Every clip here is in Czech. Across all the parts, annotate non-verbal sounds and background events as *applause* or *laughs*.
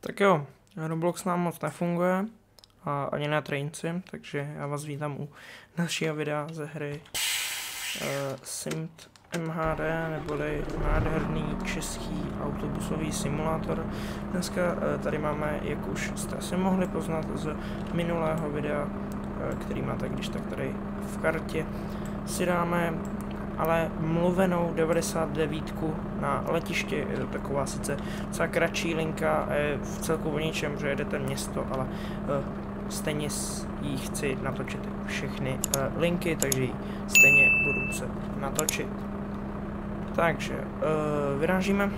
Tak jo, Roblox nám moc nefunguje, a ani na trainci, takže já vás vítám u dalšího videa ze hry uh, Simt MHD, neboli nádherný český autobusový simulátor. Dneska uh, tady máme, jak už jste asi mohli poznat z minulého videa, uh, který máte když tak tady v kartě, si dáme ale mluvenou 99 na letiště, je to taková sice docela kratší linka, je v celku o ničem, že jedete město, ale uh, stejně jí chci natočit všechny uh, linky, takže ji stejně budu muset natočit. Takže uh, vyrážíme.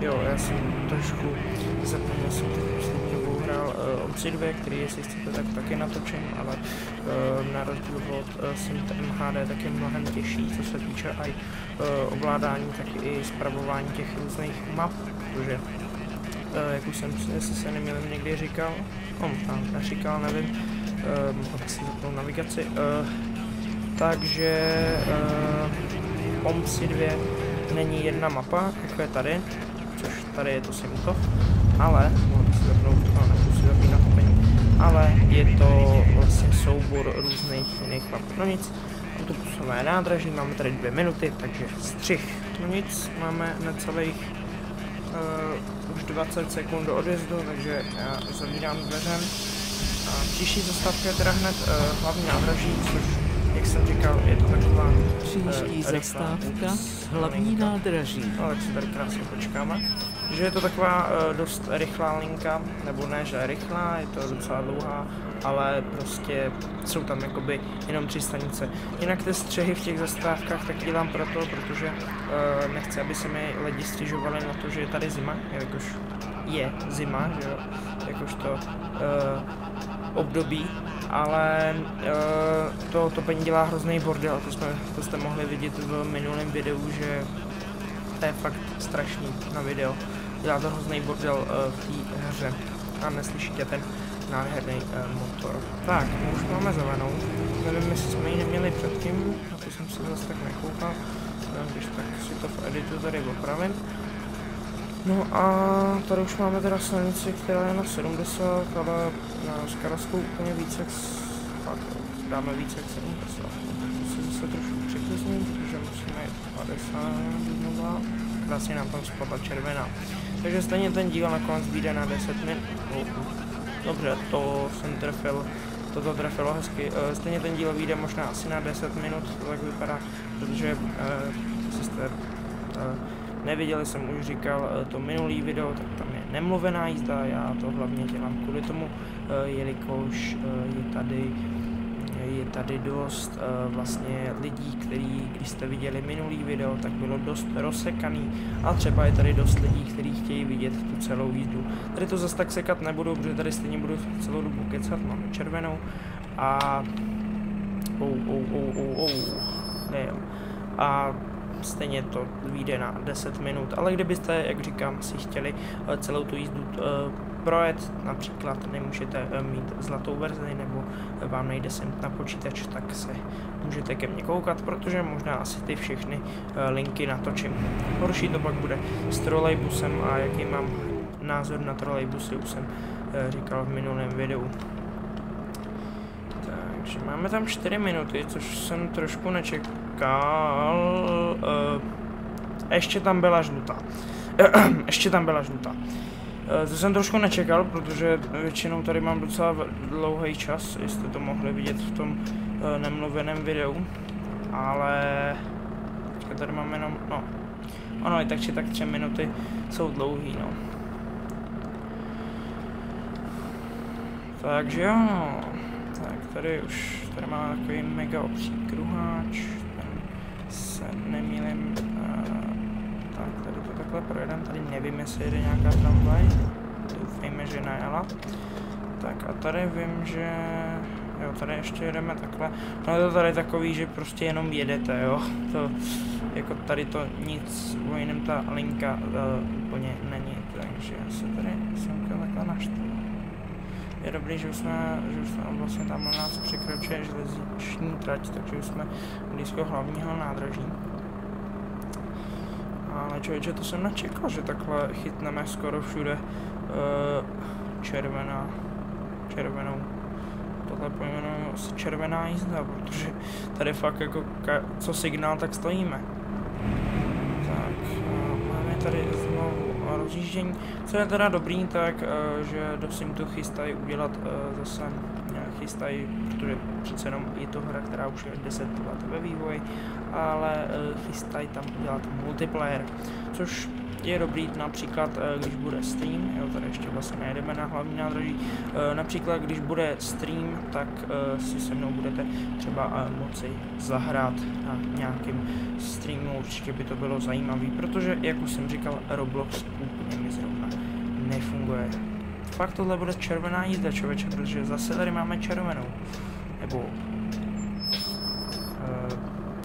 Jo, já jsem trošku zapomněl jsem teď Omsi 2, který jestli chcete tak taky natočím, ale uh, na rozdíl od uh, Simt MHD tak je mnohem těžší, co se týče i uh, ovládání, tak i zpravování těch různých map, protože uh, jak už jsem jestli se nemýlím někdy říkal, on no, tam neříkal, nevím, uh, mohl si zapnout navigaci, uh, takže uh, Omsi 2 není jedna mapa, jako je tady, což tady je to Simtov, ale no, ale je to vlastně soubor různých jiných map. No nic, autobusové nádraží, máme tady dvě minuty, takže střih. No nic, máme necelých uh, už 20 sekund do odjezdu, takže já zavírám dveře. A příští zastávka je teda hned uh, hlavní nádraží, což, jak jsem říkal, je to taková Příští uh, zastávka, hlavní nádraží. No, tak si tady krásně počkáme že je to taková uh, dost rychlá linka, nebo ne, že rychlá, je to docela dlouhá, ale prostě jsou tam jakoby jenom tři stanice. Jinak ty střehy v těch zastávkách tak dělám proto, protože uh, nechci, aby se mi lidi stěžovali na to, že je tady zima, jakož je zima, že jo, jakož to uh, období, ale uh, to topení dělá hrozný bordel, to, jsme, to jste mohli vidět v minulém videu, že to je fakt strašný na video dělá to hrozný bordel uh, v té hře a neslyšíte ten nádherný uh, motor. Tak, už máme zelenou. Nevím, jestli jsme ji neměli předtím, na to jsem se zase tak nekoukal. Když tak si to v editu tady opravím. No a tady už máme teda silnici, která je na 70, ale na Skaraskou úplně více jak fakt, dáme více jak 70. To si zase trošku přiklizním, protože musíme jít 50 znova. Krásně nám tam spadla červená. Takže stejně ten díl nakonec vyjde na 10 minut. Dobře, to jsem trefil, toto trefilo hezky. Eh, stejně ten díl vyjde možná asi na 10 minut, to tak vypadá, protože, uh, jste uh, neviděli, jsem už říkal to minulý video, tak tam je nemluvená jízda, já to hlavně dělám kvůli tomu, jelikož je tady je tady dost vlastně lidí, který, když jste viděli minulý video, tak bylo dost rozsekaný a třeba je tady dost lidí, kteří chtějí vidět tu celou jízdu. Tady to zase tak sekat nebudu, protože tady stejně budu celou dobu kecat, máme červenou a oh, oh, oh, oh, oh. Damn. A stejně to vyjde na 10 minut, ale kdybyste, jak říkám, si chtěli eh, celou tu jízdu uh, projet, například nemůžete eh, mít zlatou verzi nebo vám nejde sem na počítač, tak se můžete ke mně koukat, protože možná asi ty všechny eh, linky natočím. Horší to pak bude s trolejbusem a jaký mám názor na trolejbusy, už jsem eh, říkal v minulém videu. Takže máme tam 4 minuty, což jsem trošku nečekal. Ještě tam byla žlutá. *clears throat* Ještě tam byla žlutá. Eh, to jsem trošku nečekal, protože většinou tady mám docela dlouhý čas, jestli to mohli vidět v tom uh, nemluveném videu, ale teďka tady mám jenom, no, ono i tak či tak tři minuty jsou dlouhý, no. Takže jo, tak tady už, tady má takový mega obří kruháč, se nemýlim, tak, tady to takhle projedeme, tady nevím, jestli jede nějaká tramvaj. Doufejme, že najela. Tak a tady vím, že... Jo, tady ještě jedeme takhle. No je to tady takový, že prostě jenom jedete, jo. To, jako tady to nic o jiném ta linka uh, úplně není, takže já se tady jsem takhle naštval. Je dobrý, že už jsme, že už jsme vlastně tam na nás překračuje železniční trať, takže už jsme blízko hlavního nádraží Ale člověče, to jsem nečekal, že takhle chytneme skoro všude uh, červená, červenou. Tohle pojmenuji asi červená jízda, protože tady fakt jako co signál, tak stojíme. Tak, uh, máme tady znovu rozjíždění. Co je teda dobrý, tak uh, že do Simtu chystají udělat uh, zase chystají, protože přece jenom je to hra, která už je 10 let ve vývoji, ale uh, chystají tam udělat multiplayer, což je dobrý například, když bude stream, jo, tady ještě vlastně nejedeme na hlavní nádraží, například když bude stream, tak si se mnou budete třeba moci zahrát na nějakým streamu, určitě by to bylo zajímavé, protože, jak už jsem říkal, Roblox zrovna nefunguje. Fakt tohle bude červená jízda, člověče, protože zase tady máme červenou. Nebo uh,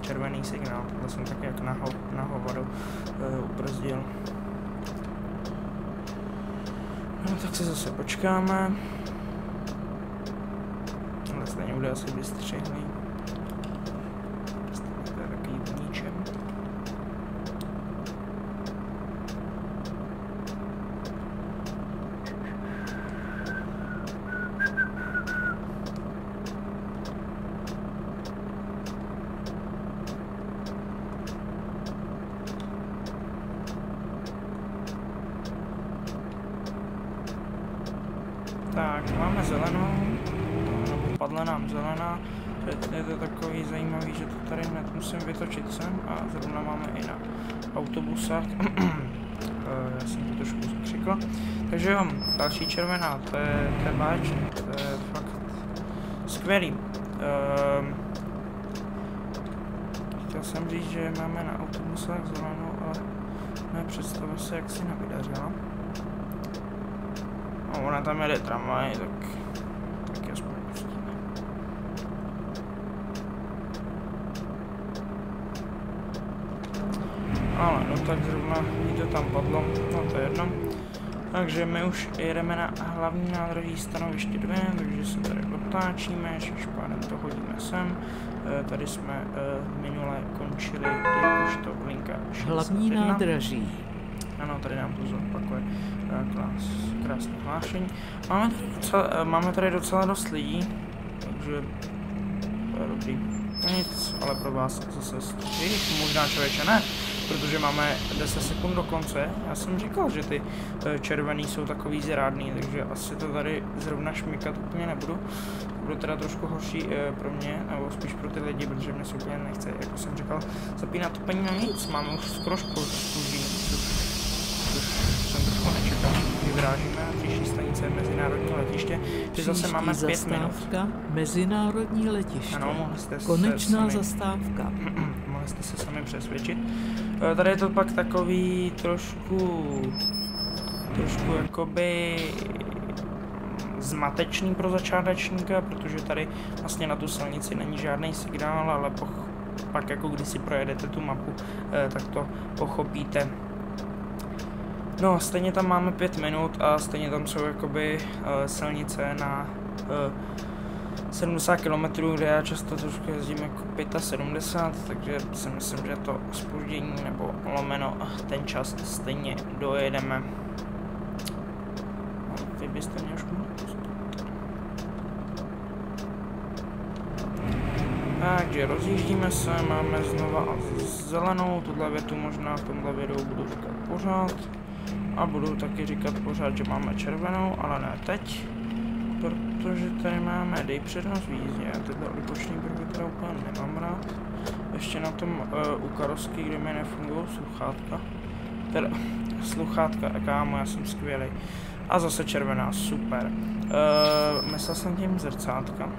červený signál, to jsem tak jak na, ho, na hovoru uh, ubrzdil. No tak se zase počkáme. Ale stejně bude asi vystřihný. Tak, máme zelenou, nebo padla nám zelená, je to takový zajímavý, že to tady hned musím vytočit sem a zrovna máme i na autobusách. *clears throat* Já jsem to trošku zakřikl. Takže jo, další červená, to je, to je to je fakt skvělý. Um, chtěl jsem říct, že máme na autobusách zelenou, ale mé představa se jaksi nevydařila. No, ona tam jede tramvaj, tak taky aspoň pustíme. Ale no tak zrovna jí to tam padlo, no to je jedno. Takže my už jedeme na hlavní nádraží stanoviště 2, takže se tady otáčíme, šešpádem to hodíme sem. E, tady jsme e, minule končili jakožto linka 61. Hlavní nádraží. Ano, tady nám to zopakuje krás, krásné hlášení. Máme tady, docela, eh, máme tady docela dost lidí, takže to je dobrý. Nic, ale pro vás zase stojí, možná člověče ne, protože máme 10 sekund do konce. Já jsem říkal, že ty eh, červený jsou takový zrádný, takže asi to tady zrovna šmikat úplně nebudu. Bude teda trošku horší pro mě, nebo spíš pro ty lidi, protože mě se úplně nechce, jako jsem říkal, zapínat úplně na nic. Máme už skoro což vyrážíme na příští stanice Mezinárodní letiště, že zase máme pět minut. Mezinárodní letiště. Ano, mohli jste Konečná sami, zastávka. *clears throat* mohli jste se sami přesvědčit. Eh, tady je to pak takový trošku, trošku jakoby zmatečný pro začátečníka, protože tady vlastně na tu silnici není žádný signál, ale poch, pak jako když si projedete tu mapu, eh, tak to pochopíte. No, stejně tam máme pět minut a stejně tam jsou jakoby uh, silnice na uh, 70 km, kde já často trošku jezdím jako 75, takže si myslím, že to spoždění nebo lomeno ten čas stejně dojedeme. No, vy byste mě už Takže rozjíždíme se, máme znova zelenou, tuhle větu možná v tomhle videu budu říkat pořád. A budu taky říkat pořád, že máme červenou, ale ne teď. Protože tady máme dej přednost výzdě, já tyhle odboční prvky teda úplně nemám rád. Ještě na tom uh, u karosky, kde mi nefungují sluchátka. Teda, *laughs* sluchátka, kámo, já jsem skvělý. A zase červená, super. Uh, myslel jsem tím zrcátka,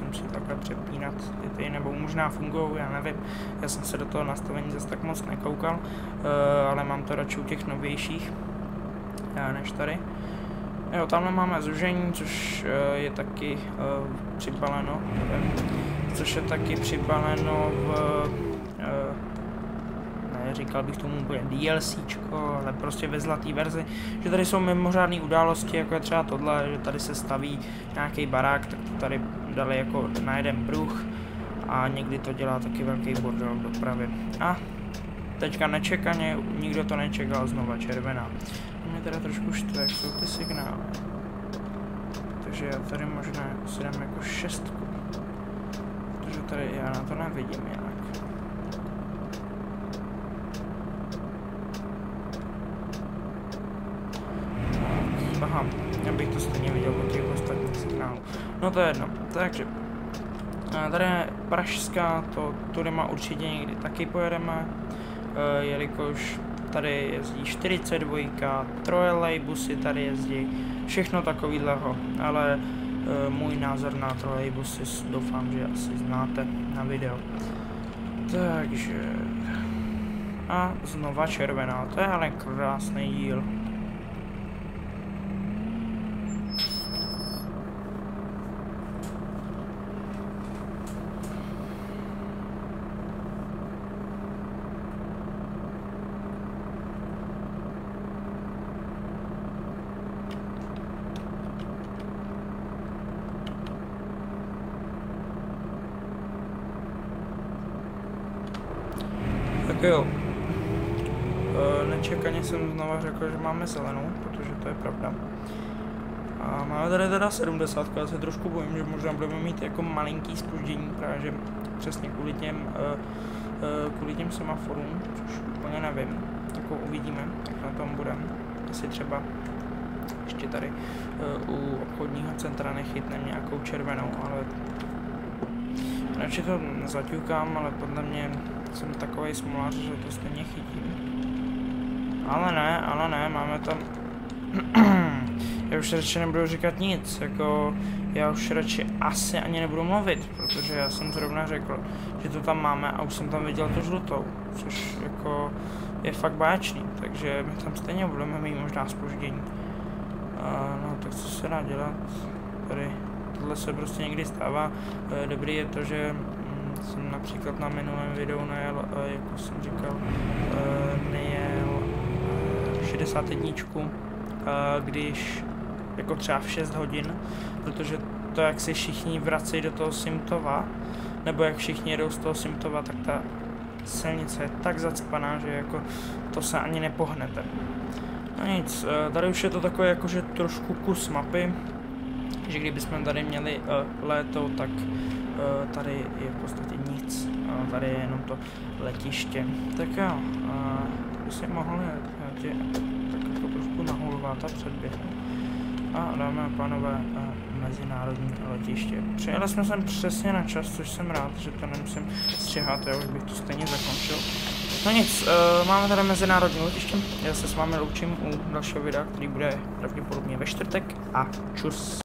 musím si takhle přepínat ty, ty nebo možná fungují, já nevím. Já jsem se do toho nastavení zase tak moc nekoukal, uh, ale mám to radši u těch novějších, uh, než tady. Jo, tamhle máme zužení, což uh, je taky uh, přibaleno, což je taky přibaleno v říkal bych tomu bude DLCčko, ale prostě ve zlatý verzi, že tady jsou mimořádné události, jako je třeba tohle, že tady se staví nějaký barák, tak to tady dali jako na jeden pruh a někdy to dělá taky velký bordel v dopravě. A teďka nečekaně, nikdo to nečekal, znova červená. Mě teda trošku štve, jsou ty signály. Takže já tady možná si dám jako šestku. Protože tady já na to nevidím jinak. Aha, abych to stejně viděl po těch ostatních signálů. No to je jedno, takže Tady je Pražská, to Turima určitě někdy taky pojedeme, e, jelikož tady jezdí 42, trolejbusy tady jezdí, všechno takovýhleho, ale e, můj názor na trolejbusy doufám, že asi znáte na video. Takže... A znova červená, to je ale krásný díl. Tak jo. E, nečekaně jsem znova řekl, že máme zelenou, protože to je pravda. A máme tady teda 70, já se trošku bojím, že možná budeme mít jako malinký spoždění, právě přesně kvůli těm, uh, uh, kvůli těm semaforům, což úplně nevím, jako uvidíme, jak na tom budeme. Jestli třeba ještě tady uh, u obchodního centra nechytneme nějakou červenou, ale radši to zaťukám, ale podle mě jsem takový smolář, že to stejně chytím. Ale ne, ale ne, máme tam... *clears throat* já už radši nebudu říkat nic, jako... Já už radši asi ani nebudu mluvit, protože já jsem zrovna řekl, že to tam máme a už jsem tam viděl tu žlutou, což jako je fakt báčný, takže my tam stejně budeme mít možná spoždění. Uh, no tak co se dá dělat? Tady tohle se prostě někdy stává. Uh, dobrý je to, že jsem například na minulém videu nejel, eh, jak jsem říkal, eh, nejel 61, eh, když jako třeba v 6 hodin, protože to, jak si všichni vracejí do toho Simtova, nebo jak všichni jedou z toho Simtova, tak ta silnice je tak zacpaná, že jako to se ani nepohnete. No nic, tady už je to takové jakože trošku kus mapy, že kdybychom tady měli léto, tak tady je v podstatě nic. Tady je jenom to letiště. Tak jo, by si mohl tě tak jako trošku nahulovat a předběhnout. A dáme a pánové, uh, mezinárodní letiště. Přijeli jsme sem přesně na čas, což jsem rád, že to nemusím střihat, já už bych to stejně zakončil. No nic, uh, máme tady mezinárodní letiště, já se s vámi loučím u dalšího videa, který bude pravděpodobně ve čtvrtek a čus.